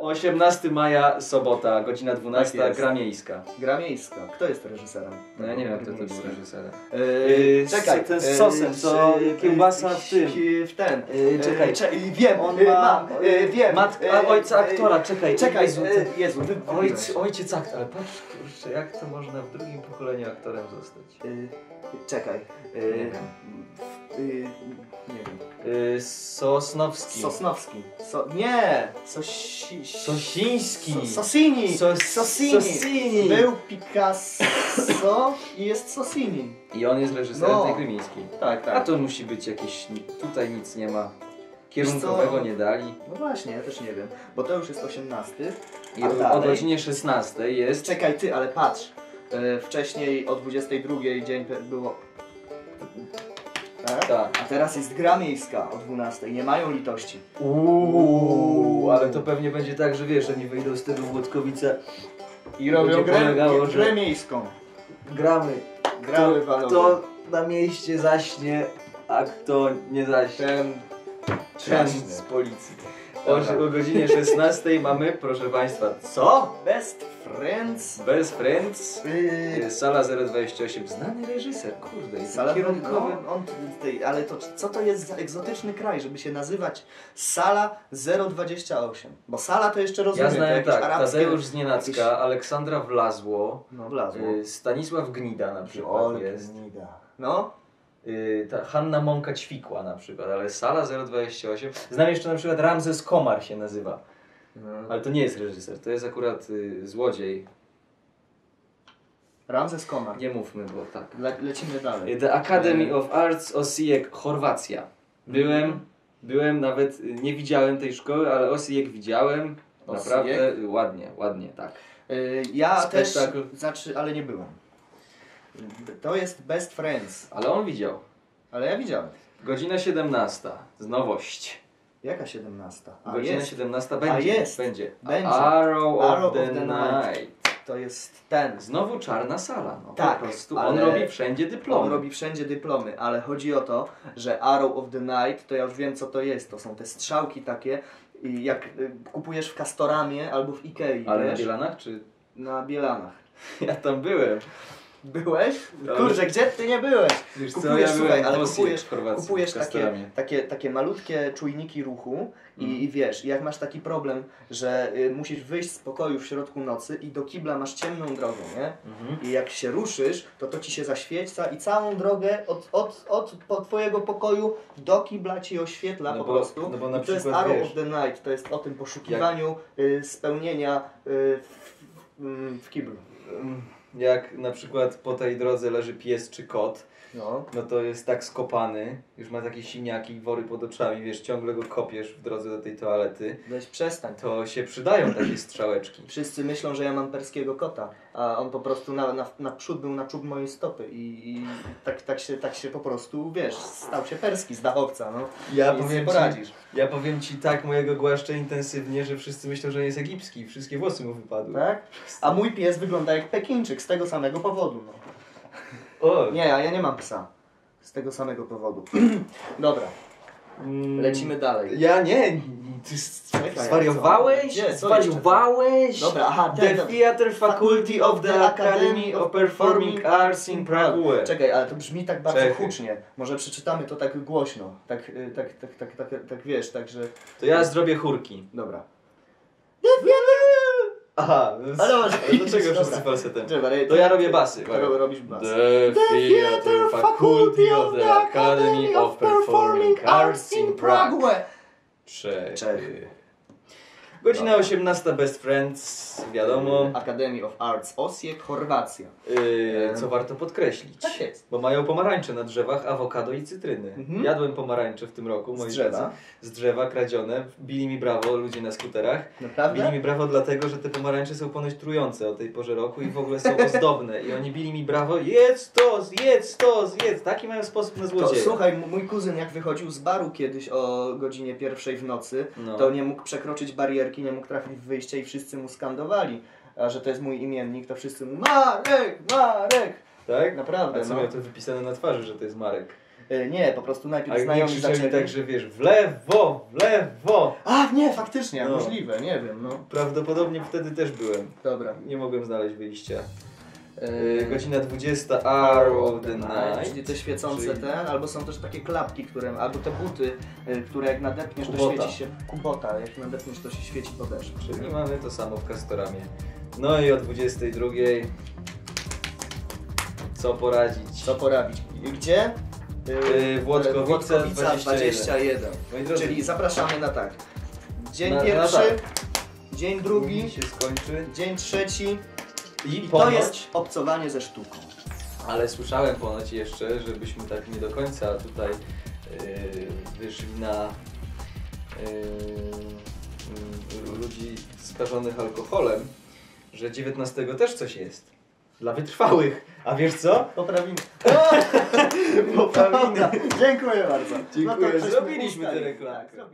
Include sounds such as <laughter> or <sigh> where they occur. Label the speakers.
Speaker 1: 18 maja, sobota, godzina 12,
Speaker 2: Tak jest.
Speaker 1: gra miejska.
Speaker 2: Gra miejska. Kto jest reżyserem?
Speaker 1: No ja nie wiem, kto to
Speaker 2: Miejska.
Speaker 1: reżyserem.
Speaker 2: Yy,
Speaker 1: z-
Speaker 2: czekaj,
Speaker 1: ten z
Speaker 2: yy,
Speaker 1: sosem,
Speaker 2: yy,
Speaker 1: kiełbasa w tym.
Speaker 2: W ten.
Speaker 1: Yy, czekaj.
Speaker 2: Yy, cze- wiem,
Speaker 1: On ma-
Speaker 2: yy, wiem.
Speaker 1: Matka, ojca aktora, czekaj.
Speaker 2: Czekaj,
Speaker 1: Jezu, ty-
Speaker 2: Jezu wy,
Speaker 1: Ojc, ojciec aktor, ale patrz, kurczę, jak to można w drugim pokoleniu aktorem zostać?
Speaker 2: Czekaj.
Speaker 1: Nie wiem.
Speaker 2: Nie wiem.
Speaker 1: Yy, Sosnowski.
Speaker 2: Sosnowski. So, nie! Sosi,
Speaker 1: Sosiński.
Speaker 2: So, Sosini!
Speaker 1: Sos-
Speaker 2: Sosini!
Speaker 1: Sosini.
Speaker 2: Był Picasso i jest Sosini.
Speaker 1: I on jest reżyserem
Speaker 2: No.
Speaker 1: tej gry miejskiej.
Speaker 2: Tak,
Speaker 1: A to musi być jakieś, tutaj nic nie ma. Kierunkowego nie dali.
Speaker 2: No właśnie, ja też nie wiem, bo to już jest 18.
Speaker 1: I o, o
Speaker 2: dalej?
Speaker 1: godzinie 16 jest...
Speaker 2: Czekaj ty, ale patrz. E, wcześniej o 22 dzień było. Tak?
Speaker 1: Tak.
Speaker 2: A teraz jest gra miejska o 12. Nie mają litości.
Speaker 1: Uuu, ale to pewnie będzie tak, że wiesz, oni wyjdą z tego Włodkowica
Speaker 2: I
Speaker 1: robią grę-
Speaker 2: grę,
Speaker 1: polegało, że-
Speaker 2: grę miejską.
Speaker 1: gramy.
Speaker 2: Gramy
Speaker 1: kto,
Speaker 2: panowie.
Speaker 1: kto na mieście zaśnie, a kto nie zaśnie.
Speaker 2: Ten.
Speaker 1: Ten z policji. O, o godzinie 16 mamy, proszę Państwa,
Speaker 2: Co? Best Friends?
Speaker 1: Best Friends,
Speaker 2: Yy,
Speaker 1: sala 028, znany reżyser, kurde, i
Speaker 2: Sala
Speaker 1: kierunkowy.
Speaker 2: no, on, tej, ale to co to jest za egzotyczny kraj, żeby się nazywać Sala 028? Bo sala to jeszcze rozumiem.
Speaker 1: Ja znałem tak,
Speaker 2: arabskie-
Speaker 1: Tadeusz Znienacka,
Speaker 2: jakieś-
Speaker 1: Aleksandra Wlazło,
Speaker 2: No wlazło.
Speaker 1: y, Stanisław Gnida na przykład
Speaker 2: Olek
Speaker 1: jest,
Speaker 2: Nida. No,
Speaker 1: ta Hanna Mąka Ćwikła na przykład, ale sala 028. Znam jeszcze na przykład Ramzes Komar się nazywa, ale to nie jest reżyser, to jest akurat y, złodziej.
Speaker 2: Ramzes Komar.
Speaker 1: Nie mówmy, bo tak.
Speaker 2: Le, lecimy dalej.
Speaker 1: The Academy of Arts Osijek, Chorwacja. Byłem,
Speaker 2: Mhm.
Speaker 1: byłem nawet, y, nie widziałem tej szkoły, ale Osijek widziałem.
Speaker 2: Osijek?
Speaker 1: Naprawdę y, ładnie, ładnie, tak.
Speaker 2: Y, ja
Speaker 1: Spektakl.
Speaker 2: też, znaczy, ale nie byłem. To jest Best Friends,
Speaker 1: Ale on widział.
Speaker 2: ale ja widziałem.
Speaker 1: Godzina 17. Z nowość.
Speaker 2: Jaka 17? A
Speaker 1: Godzina
Speaker 2: jest.
Speaker 1: 17 będzie.
Speaker 2: jest.
Speaker 1: Będzie.
Speaker 2: Będzie.
Speaker 1: Arrow,
Speaker 2: Arrow
Speaker 1: of the,
Speaker 2: of the
Speaker 1: night.
Speaker 2: Night. To jest ten.
Speaker 1: Znowu czarna sala. No,
Speaker 2: Tak,
Speaker 1: po prostu. On robi wszędzie dyplomy.
Speaker 2: On robi wszędzie dyplomy, ale chodzi o to, że Arrow of the Night, to ja już wiem co to jest. To są te strzałki takie, jak y, kupujesz w Castoramie albo w Ikei,
Speaker 1: Ale na
Speaker 2: wiesz?
Speaker 1: Bielanach czy...
Speaker 2: na Bielanach. <laughs>
Speaker 1: Ja tam byłem.
Speaker 2: Byłeś?
Speaker 1: Tak.
Speaker 2: Kurczę, gdzie ty nie byłeś?
Speaker 1: Wiesz co,
Speaker 2: Kupujesz,
Speaker 1: ja
Speaker 2: słuchaj, ale kupujesz,
Speaker 1: Chorwacji,
Speaker 2: kupujesz takie, takie, takie malutkie czujniki ruchu i,
Speaker 1: Mhm.
Speaker 2: i wiesz, jak masz taki problem, że y, musisz wyjść z pokoju w środku nocy i do kibla masz ciemną drogę, nie?
Speaker 1: Mhm.
Speaker 2: I jak się ruszysz, to to ci się zaświeca i całą drogę od, od, od po twojego pokoju do kibla ci oświetla
Speaker 1: No
Speaker 2: po
Speaker 1: bo-
Speaker 2: prostu.
Speaker 1: no bo na
Speaker 2: I to jest Arrow
Speaker 1: wiesz,
Speaker 2: of the Night, to jest o tym poszukiwaniu y, spełnienia y, w, w kiblu.
Speaker 1: Jak na przykład po tej drodze leży pies czy kot,
Speaker 2: No.
Speaker 1: no to jest tak skopany, już ma takie siniaki, wory pod oczami, wiesz, ciągle go kopiesz w drodze do tej toalety,
Speaker 2: Weź przestań.
Speaker 1: to się przydają takie strzałeczki.
Speaker 2: Wszyscy myślą, że ja mam perskiego kota, a on po prostu na, na, na przód był na czub mojej stopy i, i tak, tak, się, tak się po prostu, wiesz, stał się perski z dachowca, no.
Speaker 1: Ja
Speaker 2: Nic
Speaker 1: powiem,
Speaker 2: nie
Speaker 1: ci,
Speaker 2: poradzisz.
Speaker 1: ja powiem ci tak mojego głaszczę intensywnie, że wszyscy myślą, że jest egipski, wszystkie włosy mu wypadły.
Speaker 2: Tak? A mój pies wygląda jak Pekińczyk z tego samego powodu, no.
Speaker 1: O,
Speaker 2: Nie, a ja nie mam psa. Z tego samego powodu. <clears throat> Dobra,
Speaker 1: mm,
Speaker 2: lecimy dalej.
Speaker 1: Ja nie, ty
Speaker 2: Czekaj,
Speaker 1: zwariowałeś?
Speaker 2: co?
Speaker 1: Zwariowałeś?
Speaker 2: Dobra, aha,
Speaker 1: The
Speaker 2: ten- ten-
Speaker 1: Theatre Faculty of the Academy of Performing Arts in Prague.
Speaker 2: Czekaj, ale to brzmi tak bardzo
Speaker 1: Czechy.
Speaker 2: hucznie. Może przeczytamy to tak głośno. Tak, y, tak, tak, tak, tak, tak, tak wiesz, tak, że...
Speaker 1: To ja zrobię chórki.
Speaker 2: Dobra.
Speaker 1: Aha,
Speaker 2: Ale może- <laughs>
Speaker 1: dlaczego wszyscy falsetem? To ja robię basy.
Speaker 2: Ro- robisz basy.
Speaker 1: The Theatre Faculty of the Academy of Performing Arts in Prague. Czechy.
Speaker 2: Czechy.
Speaker 1: Godzina 18 Best Friends, wiadomo.
Speaker 2: Academy of Arts Osijek, Chorwacja.
Speaker 1: Yy, co warto podkreślić.
Speaker 2: Tak jest.
Speaker 1: Bo mają pomarańcze na drzewach, awokado i cytryny.
Speaker 2: Mhm.
Speaker 1: Jadłem pomarańcze w tym roku.
Speaker 2: Z
Speaker 1: moi
Speaker 2: drzewa?
Speaker 1: Z drzewa, kradzione. Bili mi brawo ludzie na skuterach. Bili
Speaker 2: Naprawdę?
Speaker 1: mi brawo dlatego, że te pomarańcze są ponoć trujące o tej porze roku i w ogóle są <laughs> ozdobne. I oni bili mi brawo, jedz to, jedz to, jedz. Taki mają sposób na
Speaker 2: To,
Speaker 1: złodzieja.
Speaker 2: słuchaj, mój kuzyn jak wychodził z baru kiedyś o godzinie pierwszej w nocy,
Speaker 1: No.
Speaker 2: to nie mógł przekroczyć barierki, nie mógł trafić w wyjście i wszyscy mu skandowali. A że to jest mój imiennik, to wszyscy mu Marek, Marek!
Speaker 1: Tak?
Speaker 2: Naprawdę,
Speaker 1: A co
Speaker 2: no.
Speaker 1: miał to wypisane na twarzy, że to jest Marek?
Speaker 2: E, Nie, po prostu najpierw
Speaker 1: A
Speaker 2: znajomi zaczęli.
Speaker 1: tak, że wiesz, w lewo, w lewo.
Speaker 2: A, nie, faktycznie,
Speaker 1: No.
Speaker 2: możliwe, nie wiem, no.
Speaker 1: Prawdopodobnie wtedy też byłem.
Speaker 2: Dobra.
Speaker 1: Nie mogłem znaleźć wyjścia. Yy, godzina 20, Hour of the Night.
Speaker 2: Czyli te świecące
Speaker 1: Czyli-
Speaker 2: te, albo są też takie klapki, które, albo te buty, y, które jak nadepniesz, to
Speaker 1: Kubota.
Speaker 2: świeci się. Kubota, jak nadepniesz, to się świeci po deszczu.
Speaker 1: Czyli mamy to samo w Castoramie. No i o 22. Co poradzić?
Speaker 2: Co porabić? Gdzie?
Speaker 1: Yy, Włodkowice
Speaker 2: Włodkowica
Speaker 1: 21.
Speaker 2: 21.
Speaker 1: Moi drodzy,
Speaker 2: Czyli zapraszamy na tak. Dzień
Speaker 1: Na- na
Speaker 2: pierwszy,
Speaker 1: tak.
Speaker 2: dzień drugi,
Speaker 1: się skończy.
Speaker 2: dzień trzeci
Speaker 1: I,
Speaker 2: i to
Speaker 1: ponoć,
Speaker 2: jest obcowanie ze sztuką.
Speaker 1: ale słyszałem ponoć jeszcze, żebyśmy tak nie do końca tutaj yy, wyszli na yy, ludzi skażonych alkoholem, że 19 też coś jest. Dla wytrwałych. A wiesz co?
Speaker 2: Poprawimy. <laughs>
Speaker 1: Poprawimy. <laughs>
Speaker 2: Dziękuję bardzo.
Speaker 1: Dziękuję,
Speaker 2: No to żeśmy
Speaker 1: zrobiliśmy tę reklamkę.
Speaker 2: Tak.